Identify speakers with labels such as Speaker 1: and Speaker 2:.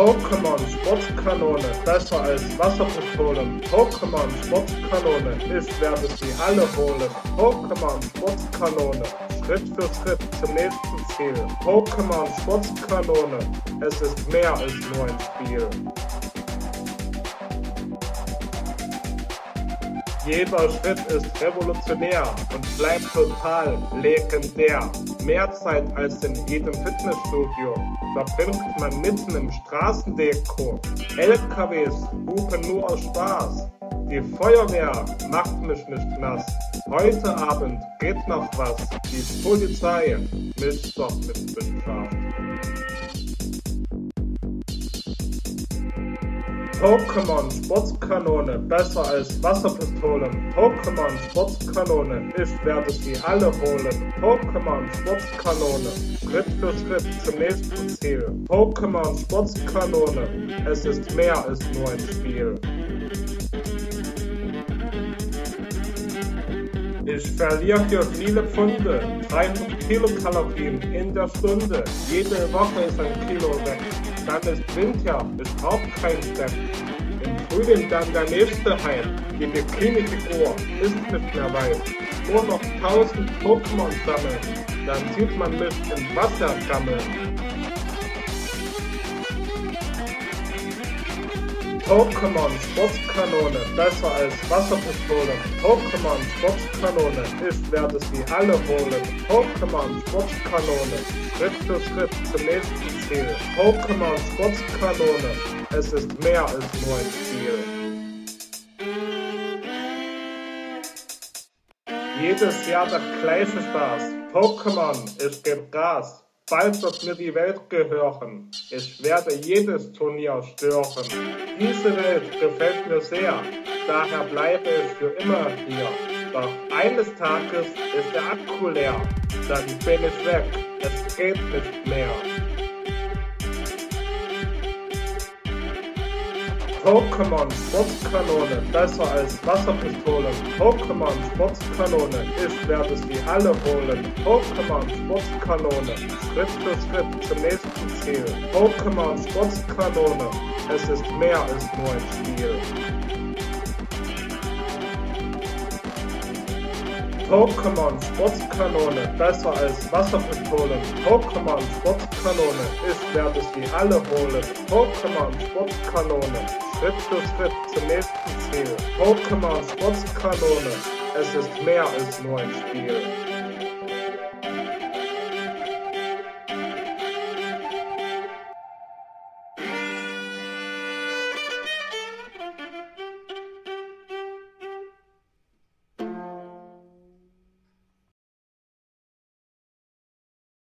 Speaker 1: Pokémon Sportskanone, besser als Wasserpistolen. Pokémon Sportskanone ist, werde sie alle holen. Pokémon Sportskanone, Schritt für Schritt zum nächsten Ziel. Pokémon Sportskanone, es ist mehr als nur ein Spiel. Jeder Schritt ist revolutionär und bleibt total legendär. Mehr Zeit als in jedem Fitnessstudio verbringt man mitten im Straßendeko. LKWs hupen nur aus Spaß. Die Feuerwehr macht mich nicht nass. Heute Abend geht noch was. Die Polizei mischt doch mit Bestraft. Pokémon Sportskanone besser als Wasserpistolen. Pokémon Sportskanone, ich werde sie alle holen. Pokémon Sportskanone, Schritt für Schritt zum nächsten Ziel. Pokémon Sportskanone, es ist mehr als nur ein Spiel. Ich verliere hier viele Pfunde, 300 Kilokalorien in der Stunde. Jede Woche ist ein Kilo weg. Dann ist Winter, ich brauche keinen Step. Im Frühling dann der nächste Hype. Die Bikini-Figur ist nicht mehr weit. Nur noch 1000 Pokémon sammeln, dann sieht man mich im Wasser gammeln. Pokémon Sportskanone, besser als Wasserpistole. Pokémon Sportskanone, ich werde sie alle holen. Pokémon Sportskanone, Schritt für Schritt zum nächsten Ziel. Pokémon Sportskanone, es ist mehr als nur ein Spiel. Jedes Jahr der gleiche Spaß. Pokémon, ich geb Gas. Bald wird mir die Welt gehören. Ich werde jedes Turnier stören. Diese Welt gefällt mir sehr, daher bleibe ich für immer hier. Doch eines Tages ist der Akku leer, dann bin ich weg, es geht nicht mehr. Pokémon Sportskanone, besser als Wasserpistolen. Pokémon Sportskanone, ich werde sie alle holen. Pokémon Sportskanone, Schritt für Schritt zum nächsten Ziel. Pokémon Sportskanone, es ist mehr als nur ein Spiel. Pokémon Sportskanone, besser als Wasserpistolen. Pokémon Sportskanone, ich werde sie alle holen. Pokémon Sportskanone, Schritt für Schritt zum nächsten Ziel. Pokémon Sportskanone, es ist mehr als nur ein Spiel.